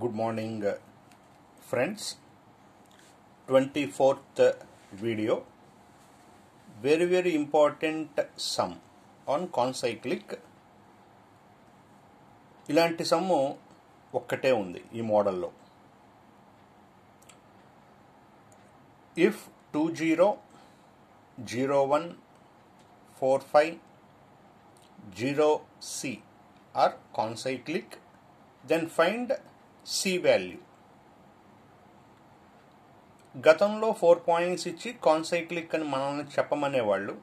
Good morning friends twenty fourth video very very important sum on concyclic ఇలాంటి sum ఒక్కటే ఉంది ఈ మోడల్లో. If two zero zero one four five zero C are concyclic then find C value గతంలో four points ఇచ్చి concyclic అని మనల్ని చెప్పమనేవాళ్ళు.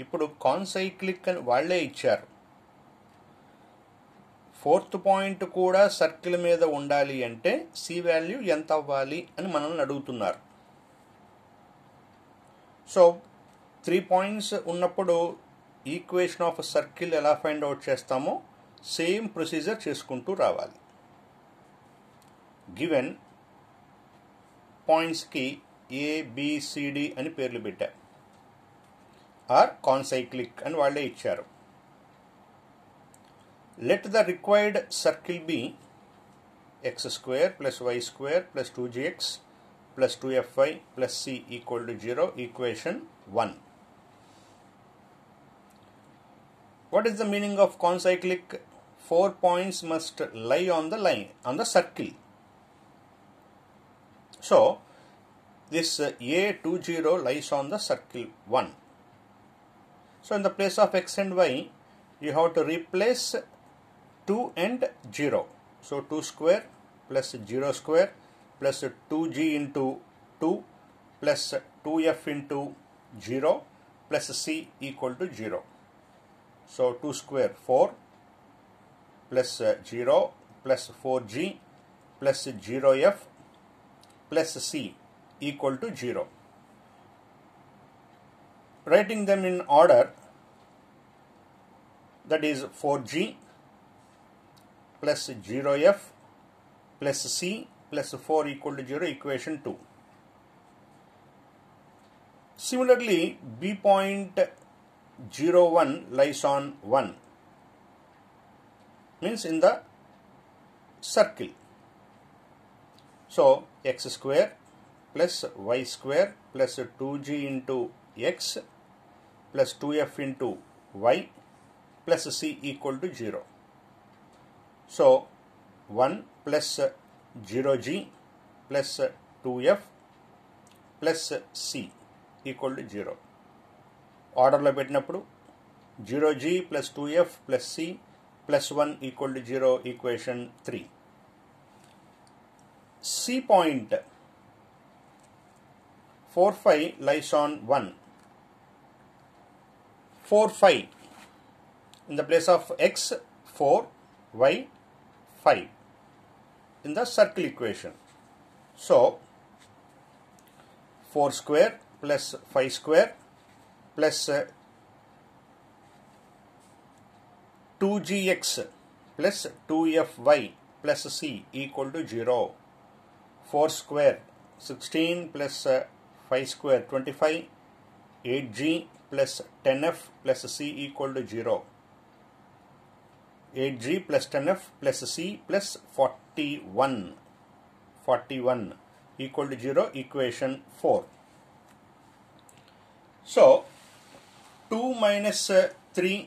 ఇప్పుడు కాన్సైక్లిక్ అని వాళ్ళే ఇచ్చారు. ఫోర్త్ పాయింట్ కూడా సర్కిల్ మీద ఉండాలి అంటే సి వాల్యూ ఎంత అవ్వాలి అని మనల్ని అడుగుతున్నారు. సో త్రీ పాయింట్స్ ఉన్నప్పుడు ఈక్వేషన్ ఆఫ్ సర్కిల్ ఎలా ఫైండ్ అవుట్ చేస్తామో సేమ్ ప్రొసీజర్ చేసుకుంటూ రావాలి. గివెన్ పాయింట్స్కి ఏబిసిడి అని పేర్లు పెట్టా ఆర్ కాన్సైక్లిక్ అని వాళ్ళే ఇచ్చారు let the required circle be x square plus y square plus 2gx plus 2fy plus c equal to 0 equation 1 what is the meaning of concyclic four points must lie on the line on the circle so this uh, a20 lies on the circle 1 so in the place of x and y you have to replace 2 and 0. So 2 square plus 0 square plus 2g into 2 plus 2f into 0 plus c equal to 0. So 2 square 4 plus 0 plus 4g plus 0f plus c equal to 0. Writing them in order that is 4g plus 0f plus c plus 4 equal to 0 equation 2. Similarly, b point 01 lies on 1 means in the circle. So x square plus y square plus 2g into x plus 2f into y plus c equal to 0. So 1 plus 0g plus 2f plus c equal to zero ఆర్డర్లో పెట్టినప్పుడు zero G plus two F plus C plus one equal to zero equation three C point 4 5 lies on 1 4 5 in the place of x 4 y 5 in the circle equation. So 4 square plus 5 square plus uh, 2gx plus 2fy plus c equal to 0 4 square 16 plus uh, 5 square 25 8g plus 10f plus c equal to 0. 8g plus 10f plus c plus 41 41 equal to 0 equation 4 so 2 minus uh, 3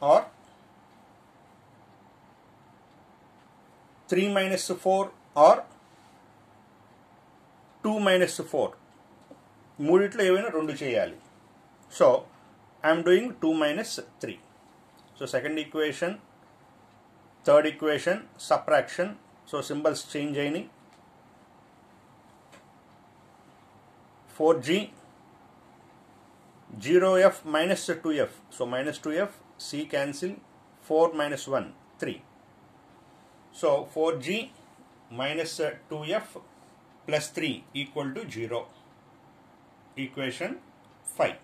or 3 minus 4 or two minus four. మూడిట్లో ఏవైనా రెండు చేయాలి. So I'm doing two minus three so second equation third equation subtraction so symbols change అయినాయి four G zero F minus two F so minus two F C cancel four minus one three so four G minus two F plus three equal to zero equation five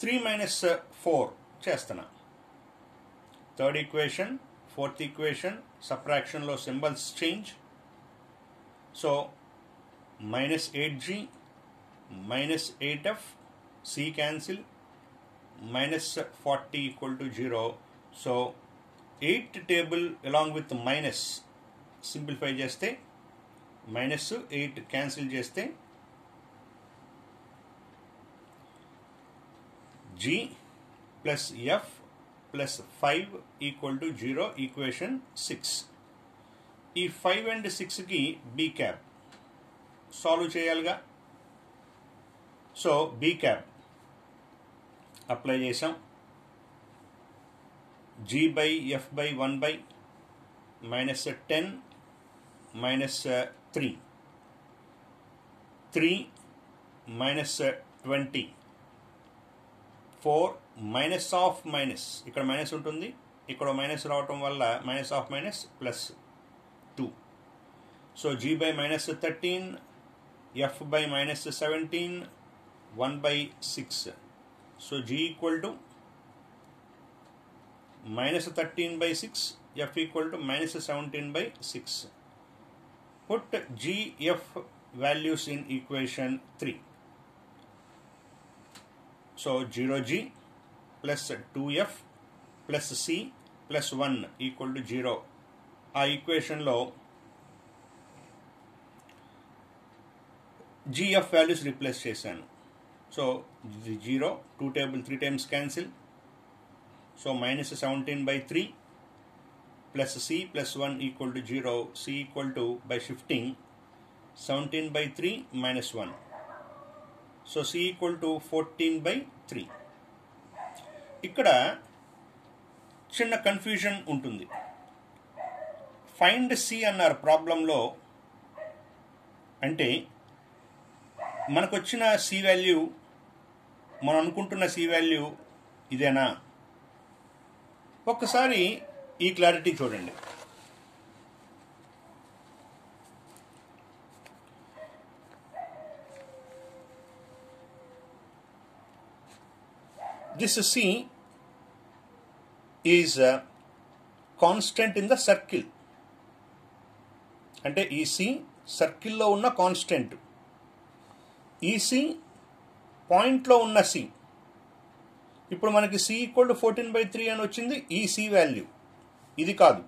three minus four చేస్తున్నా. Third equation fourth equation సప్రాక్షన్లో symbols change so minus eight G minus eight F C cancel minus forty equal to zero so eight table along with minus simplify చేస్తే minus eight cancel చేస్తే G plus F plus five equal to zero equation six. ఈ five and సిక్స్కి be cap solve చేయాలిగా. So be cap apply చేసాం G by F by one by minus ten minus three three minus twenty four minus of minus ఇక్కడ minus ఉంటుంది. ఇక్కడ minus రావటం వల్ల minus of minus plus two so G by minus thirteen F by minus seventeen one by six so G equal to minus thirteen by six F equal to minus seventeen by six put GF values in equation three so zero G plus two F plus C plus one equal to zero ఆ ఈక్వేషన్లో GF values replace చేశాను. So zero two table three times cancel so minus seventeen by three plus C plus one equal to zero C equal to by shifting seventeen by three minus one so C equal to fourteen by three ఇక్కడ చిన్న confusion ఉంటుంది. Find C అన్నారు ప్రాబ్లంలో అంటే మనకు వచ్చిన C value మనం అనుకుంటున్న సి వాల్యూ ఇదేనా? ఒక్కసారి ఈ క్లారిటీ చూడండి. This C is constant in the circle అంటే ఈ సి సర్కిల్లో ఉన్న కాన్స్టెంట్ ఈ సి పాయింట్లో ఉన్న సి ఇప్పుడు మనకి C equal to fourteen by three అని వచ్చింది ఈ సి వాల్యూ ఇది కాదు.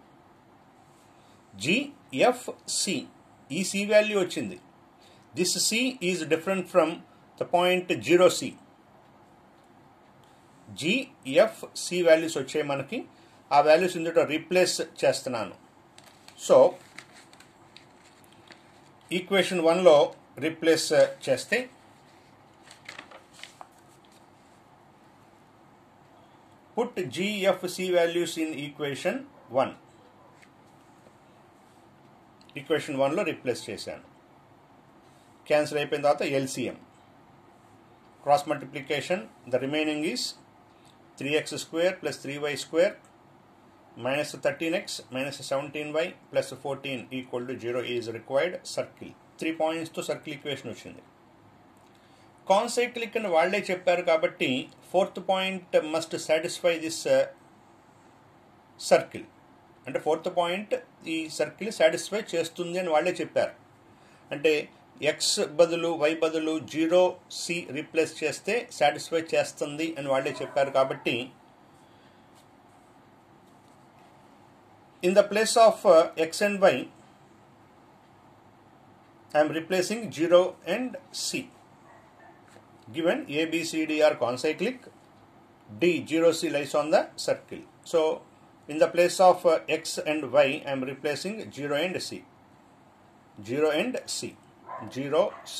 జిఎఫ్సి ఈ సి వాల్యూ వచ్చింది. This C is different from the point zero C GFC values వచ్చాయి మనకి. ఆ వాల్యూస్ ఇందులో రీప్లేస్ చేస్తున్నాను. సో ఈక్వేషన్ వన్లో రీప్లేస్ చేస్తే put GFC values in equation one. Equation వన్లో రీప్లేస్ చేశాను. క్యాన్సిల్ అయిపోయిన తర్వాత LCM cross multiplication the remaining is three X square plus three Y square minus thirteen X minus seventeen Y plus fourteen equal to zero is required circle three పాయింట్స్తో circle equation వచ్చింది. Concyclic అని వాళ్ళే చెప్పారు కాబట్టి fourth point must satisfy this circle అంటే fourth point ఈ circle satisfy చేస్తుంది అని వాళ్ళే చెప్పారు. అంటే ఎక్స్ బదులు వై బదులు జీరో సి రీప్లేస్ చేస్తే సాటిస్ఫై చేస్తుంది అని వాళ్ళే చెప్పారు కాబట్టి in the place of X and Y I'm replacing zero and C given ABCD are concyclic D zero C lies on the circle. So in the place of in the place of replacing X and Y, I am replacing 0 and C. 0 and C. 0, C.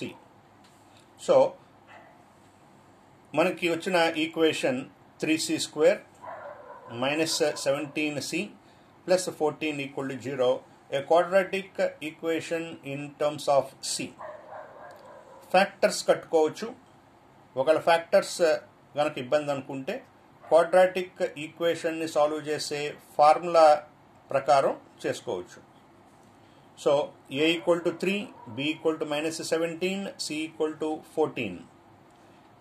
మనకి వచ్చిన equation three C square minus seventeen C plus fourteen equal to zero a quadratic equation in terms of C factors కట్టుకోవచ్చు ఒకవేళ factors కనుక uh, ఇబ్బంది అనుకుంటే quadratic ఈక్వేషన్ని solve చేసే formula ప్రకారం చేసుకోవచ్చు. So A equal to three B equal to minus seventeen C equal to fourteen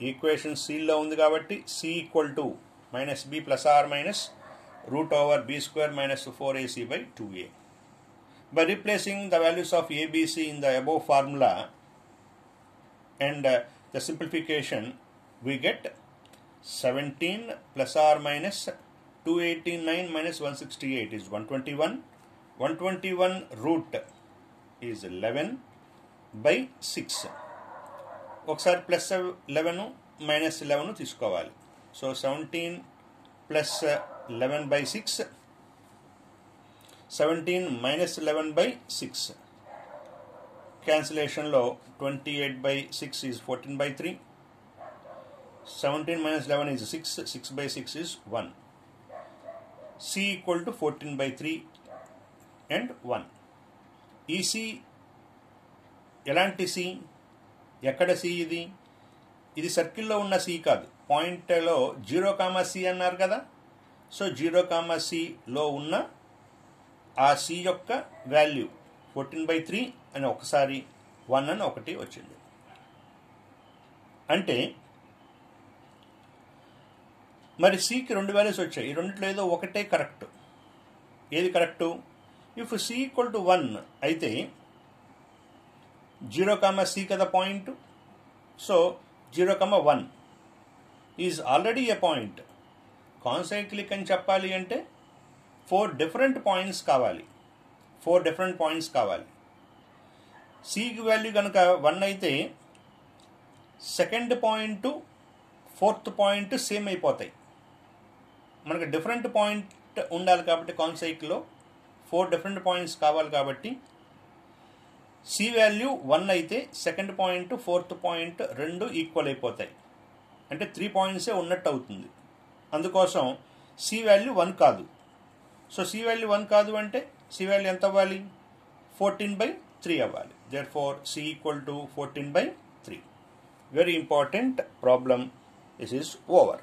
equation సిలో ఉంది కాబట్టి C equal to minus B plus or minus root over B square minus four AC by two A by replacing the values of ABC in the above formula and uh, the simplification we get 17 plus or minus 289 minus 168 is 121. 121 root is 11 by 6. ఒకసారి plus eleven minus eleven తీసుకోవాలి so seventeen plus eleven by six seventeen minus eleven by six క్యాన్సిలేషన్లో twenty eight by six is fourteen by three seventeen minus eleven is six six by six is one C equal to fourteen by three and one ఈ C ఎలాంటి C ఎక్కడ C ఇది? ఇది సర్కిల్లో ఉన్న C కాదు. పాయింట్లో zero comma C అన్నారు కదా? సో జీరో కామా సిలో ఉన్న ఆ సి యొక్క వాల్యూ ఫోర్టీన్ బై త్రీ అని ఒకసారి వన్ అని ఒకటి వచ్చింది. అంటే మరి సికి రెండు వాల్యూస్ వచ్చాయి. ఈ రెండిట్లో ఏదో ఒకటే కరెక్ట్ ఏది correct if C equal to one అయితే జీరో కామ సి కదా point so zero comma one is already a point concyclic అని చెప్పాలి అంటే ఫోర్ డిఫరెంట్ పాయింట్స్ కావాలి. ఫోర్ డిఫరెంట్ పాయింట్స్ కావాలి. సికి వాల్యూ కనుక వన్ అయితే second point fourth point same అయిపోతాయి. మనకు డిఫరెంట్ పాయింట్ ఉండాలి కాబట్టి కాన్సైక్లో ఫోర్ డిఫరెంట్ పాయింట్స్ కావాలి కాబట్టి సి వాల్యూ వన్ అయితే సెకండ్ పాయింట్ ఫోర్త్ పాయింట్ రెండు ఈక్వల్ అయిపోతాయి. అంటే త్రీ పాయింట్సే ఉన్నట్టు అవుతుంది. అందుకోసం సి వాల్యూ వన్ కాదు. సో సి వాల్యూ వన్ కాదు అంటే సి వాల్యూ ఎంత అవ్వాలి? ఫోర్టీన్ బై త్రీ అవ్వాలి. Therefore C equal to fourteen by three very important problem this is over